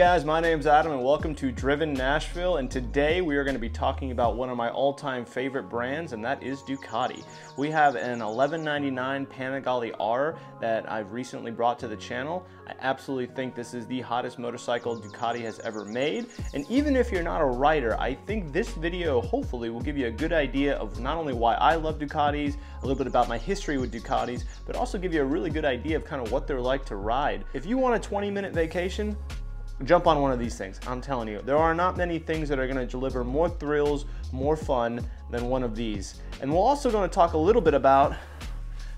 guys, my name's Adam and welcome to Driven Nashville and today we are going to be talking about one of my all-time favorite brands and that is Ducati. We have an 1199 Panigale R that I've recently brought to the channel. I absolutely think this is the hottest motorcycle Ducati has ever made and even if you're not a rider, I think this video hopefully will give you a good idea of not only why I love Ducatis, a little bit about my history with Ducatis, but also give you a really good idea of kind of what they're like to ride. If you want a 20 minute vacation, jump on one of these things. I'm telling you, there are not many things that are gonna deliver more thrills, more fun than one of these. And we're also gonna talk a little bit about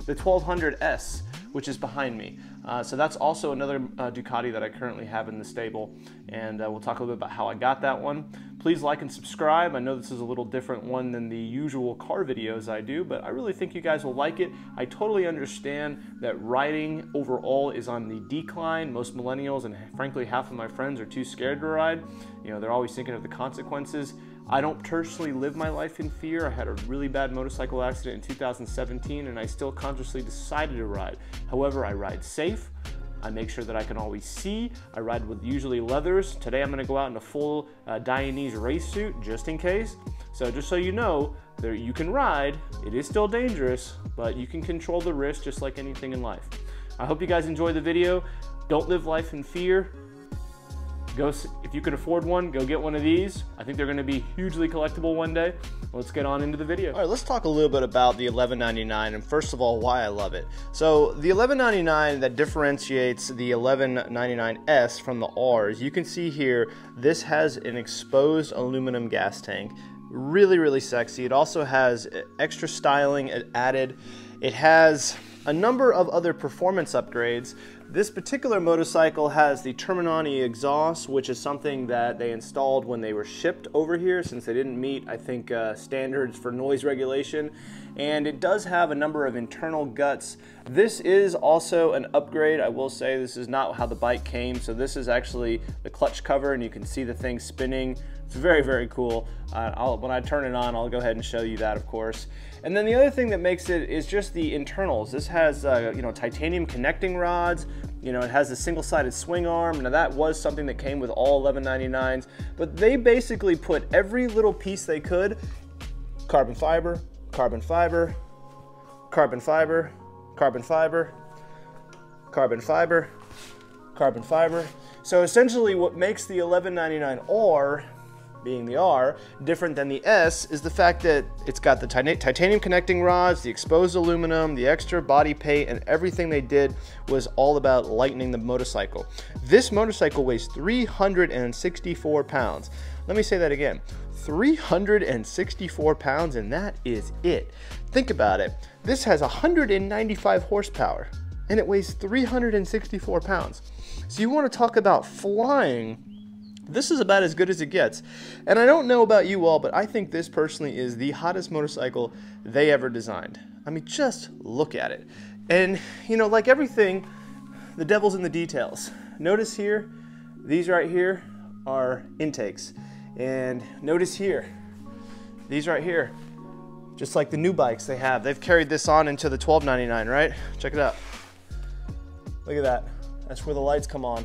the 1200S, which is behind me. Uh, so that's also another uh, Ducati that I currently have in the stable. And uh, we'll talk a little bit about how I got that one. Please like and subscribe. I know this is a little different one than the usual car videos I do, but I really think you guys will like it. I totally understand that riding overall is on the decline. Most millennials and frankly half of my friends are too scared to ride. You know, they're always thinking of the consequences. I don't personally live my life in fear. I had a really bad motorcycle accident in 2017 and I still consciously decided to ride. However, I ride safe. I make sure that I can always see. I ride with usually leathers. Today I'm gonna go out in a full uh, Dainese race suit just in case. So just so you know, there you can ride. It is still dangerous, but you can control the risk just like anything in life. I hope you guys enjoy the video. Don't live life in fear. Go, if you can afford one, go get one of these. I think they're gonna be hugely collectible one day. Let's get on into the video. All right, let's talk a little bit about the 1199 and first of all, why I love it. So the 1199 that differentiates the 1199S from the Rs, you can see here, this has an exposed aluminum gas tank. Really, really sexy. It also has extra styling added. It has a number of other performance upgrades this particular motorcycle has the Termignoni exhaust, which is something that they installed when they were shipped over here since they didn't meet, I think, uh, standards for noise regulation. And it does have a number of internal guts. This is also an upgrade. I will say this is not how the bike came. So this is actually the clutch cover and you can see the thing spinning. It's very, very cool. Uh, when I turn it on, I'll go ahead and show you that, of course. And then the other thing that makes it is just the internals. This has, uh, you know, titanium connecting rods. You know, it has a single-sided swing arm. Now that was something that came with all 1199s, but they basically put every little piece they could, carbon fiber, carbon fiber, carbon fiber, carbon fiber, carbon fiber, carbon fiber. So essentially what makes the 1199R being the R, different than the S is the fact that it's got the titanium connecting rods, the exposed aluminum, the extra body paint, and everything they did was all about lightening the motorcycle. This motorcycle weighs 364 pounds. Let me say that again. 364 pounds and that is it. Think about it. This has 195 horsepower and it weighs 364 pounds. So you want to talk about flying this is about as good as it gets. And I don't know about you all, but I think this personally is the hottest motorcycle they ever designed. I mean, just look at it. And, you know, like everything, the devil's in the details. Notice here, these right here are intakes. And notice here, these right here, just like the new bikes they have, they've carried this on into the 1299, right? Check it out. Look at that. That's where the lights come on.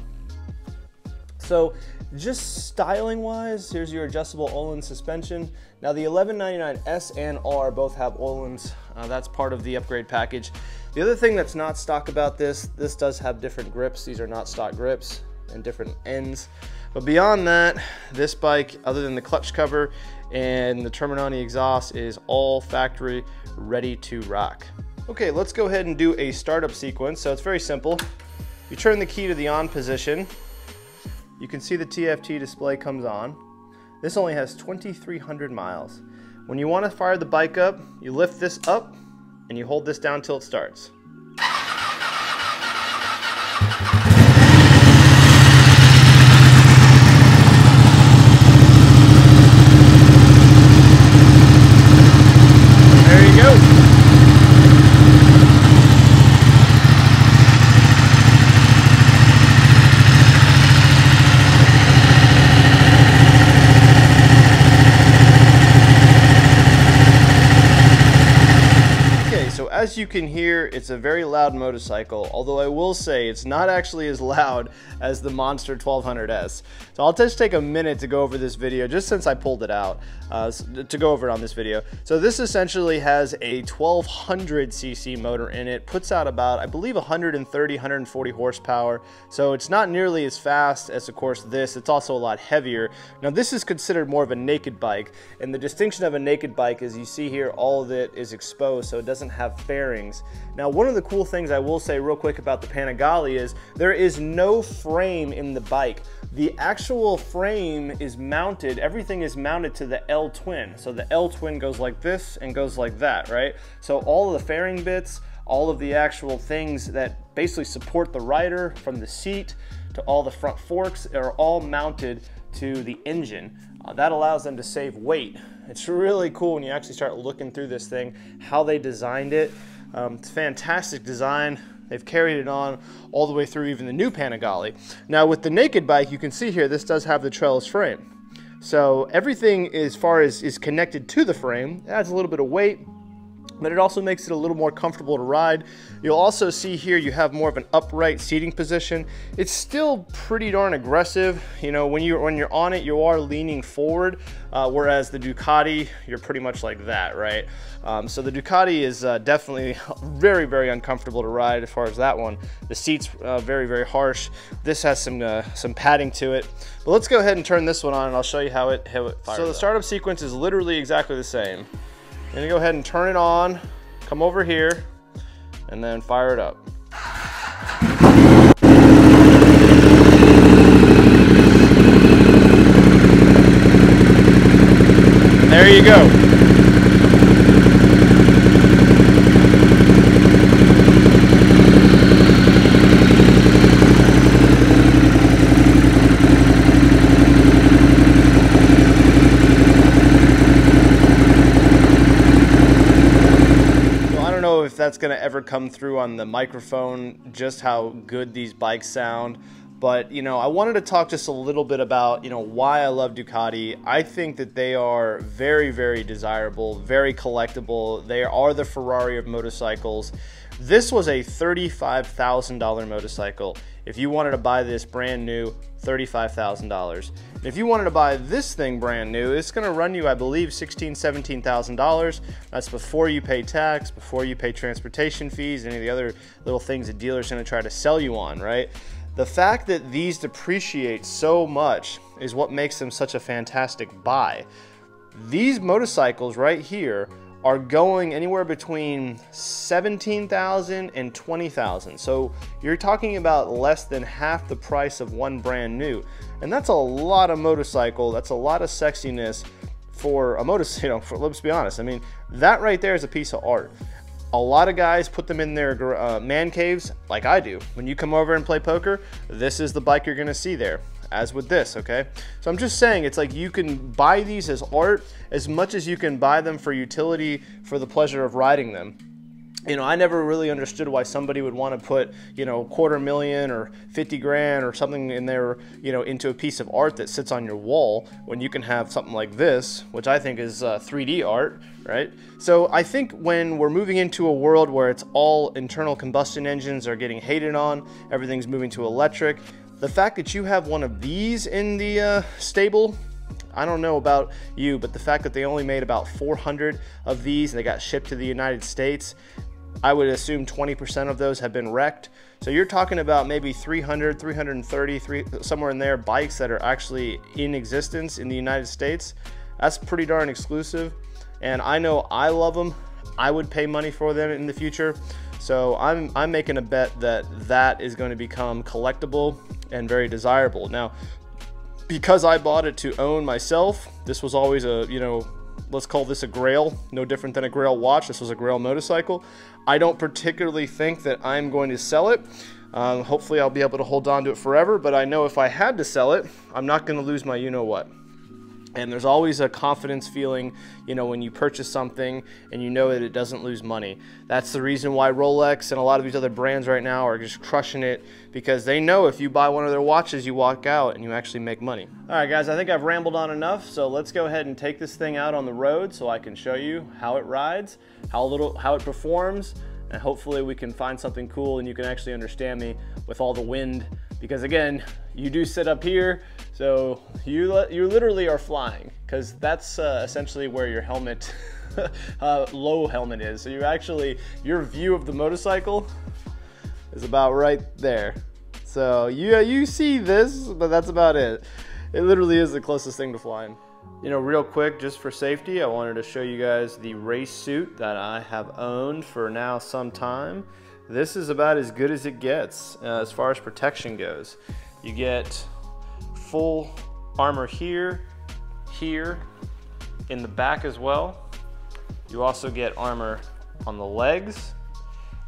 So just styling wise, here's your adjustable Öhlins suspension. Now the 1199S and R both have Öhlins. Uh, that's part of the upgrade package. The other thing that's not stock about this, this does have different grips. These are not stock grips and different ends. But beyond that, this bike, other than the clutch cover and the Termignoni exhaust, is all factory ready to rock. Okay, let's go ahead and do a startup sequence. So it's very simple. You turn the key to the on position, you can see the TFT display comes on. This only has 2,300 miles. When you want to fire the bike up, you lift this up and you hold this down till it starts. You can hear, it's a very loud motorcycle, although I will say it's not actually as loud as the Monster 1200S. So I'll just take a minute to go over this video, just since I pulled it out, uh, to go over it on this video. So this essentially has a 1200cc motor in it, puts out about, I believe, 130, 140 horsepower. So it's not nearly as fast as, of course, this. It's also a lot heavier. Now this is considered more of a naked bike, and the distinction of a naked bike is you see here, all of it is exposed, so it doesn't have Now, one of the cool things I will say real quick about the Panigale is there is no frame in the bike. The actual frame is mounted, everything is mounted to the L twin. So the L twin goes like this and goes like that, right? So all of the fairing bits, all of the actual things that basically support the rider from the seat to all the front forks are all mounted to the engine. Uh, that allows them to save weight. It's really cool when you actually start looking through this thing, how they designed it. Um, it's fantastic design. They've carried it on all the way through even the new Panigale. Now with the naked bike, you can see here, this does have the trellis frame. So everything as far as is connected to the frame, adds a little bit of weight, but it also makes it a little more comfortable to ride. You'll also see here you have more of an upright seating position. It's still pretty darn aggressive. You know, when you're, when you're on it, you are leaning forward, uh, whereas the Ducati, you're pretty much like that, right? Um, so the Ducati is uh, definitely very, very uncomfortable to ride as far as that one. The seat's uh, very, very harsh. This has some, uh, some padding to it. But let's go ahead and turn this one on and I'll show you how it, how it fires So the startup up. sequence is literally exactly the same. I'm gonna go ahead and turn it on, come over here, and then fire it up. There you go. That's going to ever come through on the microphone, just how good these bikes sound. But, you know, I wanted to talk just a little bit about, you know, why I love Ducati. I think that they are very, very desirable, very collectible. They are the Ferrari of motorcycles. This was a $35,000 motorcycle. If you wanted to buy this brand new, $35,000. If you wanted to buy this thing brand new, it's gonna run you, I believe, $16,000, $17,000. That's before you pay tax, before you pay transportation fees, any of the other little things that dealers gonna try to sell you on, right? The fact that these depreciate so much is what makes them such a fantastic buy. These motorcycles right here are going anywhere between 17,000 and 20,000. So you're talking about less than half the price of one brand new. And that's a lot of motorcycle, that's a lot of sexiness for a motorcycle, you know, for, let's be honest. I mean, that right there is a piece of art. A lot of guys put them in their uh, man caves like I do. When you come over and play poker, this is the bike you're gonna see there as with this, okay? So I'm just saying, it's like you can buy these as art as much as you can buy them for utility for the pleasure of riding them. You know, I never really understood why somebody would want to put, you know, quarter million or 50 grand or something in there, you know, into a piece of art that sits on your wall when you can have something like this, which I think is uh, 3D art, right? So I think when we're moving into a world where it's all internal combustion engines are getting hated on, everything's moving to electric, the fact that you have one of these in the uh, stable, I don't know about you, but the fact that they only made about 400 of these and they got shipped to the United States, I would assume 20% of those have been wrecked. So you're talking about maybe 300, 330, three, somewhere in there bikes that are actually in existence in the United States. That's pretty darn exclusive. And I know I love them. I would pay money for them in the future. So I'm, I'm making a bet that that is going to become collectible and very desirable. Now, because I bought it to own myself, this was always a, you know, let's call this a grail, no different than a grail watch. This was a grail motorcycle. I don't particularly think that I'm going to sell it. Um, hopefully I'll be able to hold on to it forever, but I know if I had to sell it, I'm not going to lose my you know what. And there's always a confidence feeling, you know, when you purchase something and you know that it doesn't lose money. That's the reason why Rolex and a lot of these other brands right now are just crushing it because they know if you buy one of their watches, you walk out and you actually make money. All right, guys, I think I've rambled on enough. So let's go ahead and take this thing out on the road so I can show you how it rides, how little, how it performs, and hopefully we can find something cool and you can actually understand me with all the wind because again, you do sit up here, so you, you literally are flying because that's uh, essentially where your helmet, uh, low helmet is. So you actually, your view of the motorcycle is about right there. So you, you see this, but that's about it. It literally is the closest thing to flying. You know, real quick, just for safety, I wanted to show you guys the race suit that I have owned for now some time. This is about as good as it gets uh, as far as protection goes. You get full armor here, here, in the back as well. You also get armor on the legs,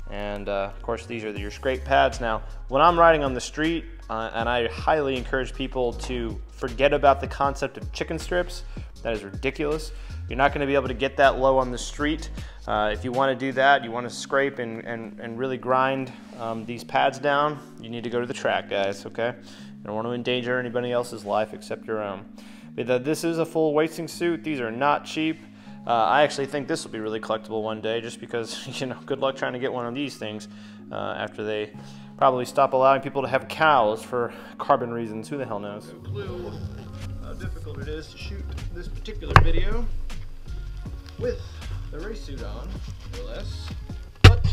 and uh, of course these are your scrape pads. Now, when I'm riding on the street, uh, and I highly encourage people to forget about the concept of chicken strips. That is ridiculous. You're not gonna be able to get that low on the street. Uh, if you wanna do that, you wanna scrape and, and, and really grind um, these pads down, you need to go to the track, guys, okay? You don't wanna endanger anybody else's life except your own. But this is a full racing suit. These are not cheap. Uh, I actually think this will be really collectible one day just because, you know, good luck trying to get one of these things uh, after they probably stop allowing people to have cows for carbon reasons. Who the hell knows? No clue how difficult it is to shoot this particular video with the race suit on, or less. But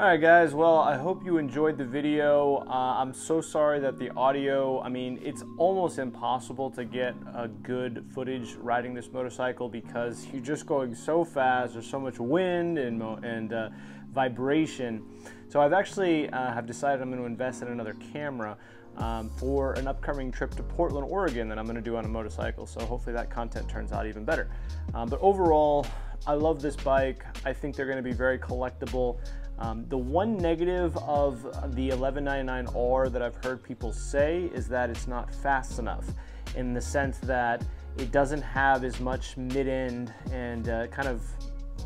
All right, guys. Well, I hope you enjoyed the video. Uh, I'm so sorry that the audio, I mean, it's almost impossible to get a good footage riding this motorcycle because you're just going so fast. There's so much wind and, and uh, vibration. So I've actually uh, have decided I'm going to invest in another camera um, for an upcoming trip to Portland, Oregon that I'm going to do on a motorcycle. So hopefully that content turns out even better. Um, but overall, I love this bike. I think they're going to be very collectible. Um, the one negative of the 1199R that I've heard people say is that it's not fast enough in the sense that it doesn't have as much mid-end and uh, kind of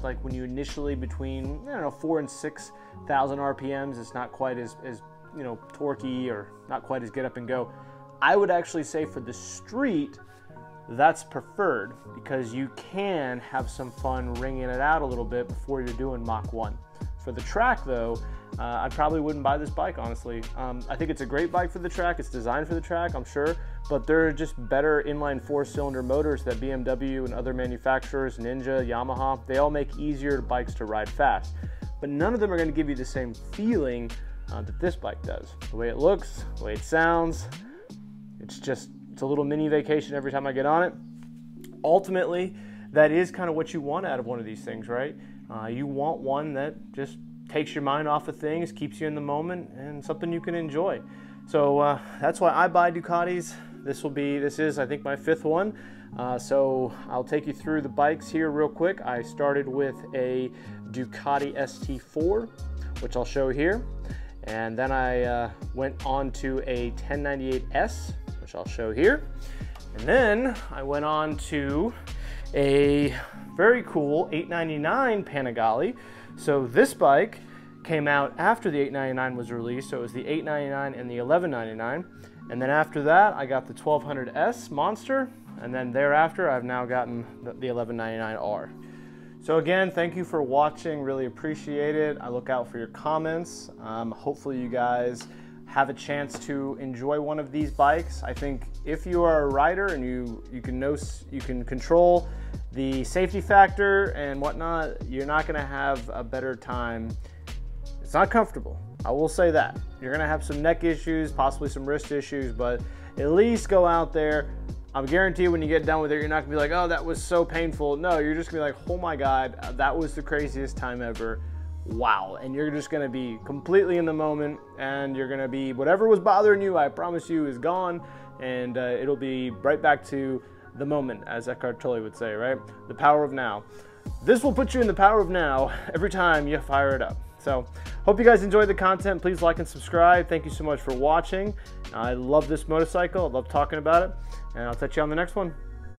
like when you initially between I don't know four and six thousand RPMs, it's not quite as, as you know torquey or not quite as get up and go. I would actually say for the street, that's preferred because you can have some fun ringing it out a little bit before you're doing Mach 1. For the track though, uh, I probably wouldn't buy this bike, honestly. Um, I think it's a great bike for the track. It's designed for the track, I'm sure, but there are just better inline four cylinder motors that BMW and other manufacturers, Ninja, Yamaha, they all make easier bikes to ride fast. But none of them are gonna give you the same feeling uh, that this bike does. The way it looks, the way it sounds, It's just, it's a little mini vacation every time I get on it. Ultimately, that is kind of what you want out of one of these things, right? Uh, you want one that just takes your mind off of things, keeps you in the moment, and something you can enjoy. So uh, that's why I buy Ducatis. This will be, this is, I think, my fifth one. Uh, so I'll take you through the bikes here real quick. I started with a Ducati ST4, which I'll show here. And then I uh, went on to a 1098S, which I'll show here. And then I went on to a very cool 899 Panigale. So this bike came out after the 899 was released, so it was the 899 and the 1199. And then after that, I got the 1200S Monster, and then thereafter, I've now gotten the 1199R. So again, thank you for watching. Really appreciate it. I look out for your comments. Um, hopefully you guys have a chance to enjoy one of these bikes. I think if you are a rider and you you can know you can control the safety factor and whatnot, you're not going to have a better time. It's not comfortable. I will say that. You're going to have some neck issues, possibly some wrist issues, but at least go out there, I'm guarantee when you get done with it, you're not gonna be like, oh, that was so painful. No, you're just gonna be like, oh my God, that was the craziest time ever. Wow. And you're just gonna be completely in the moment and you're gonna be, whatever was bothering you, I promise you, is gone. And uh, it'll be right back to the moment, as Eckhart Tolle would say, right? The power of now. This will put you in the power of now every time you fire it up. So, hope you guys enjoyed the content. Please like and subscribe. Thank you so much for watching. I love this motorcycle. I love talking about it. And I'll catch you on the next one.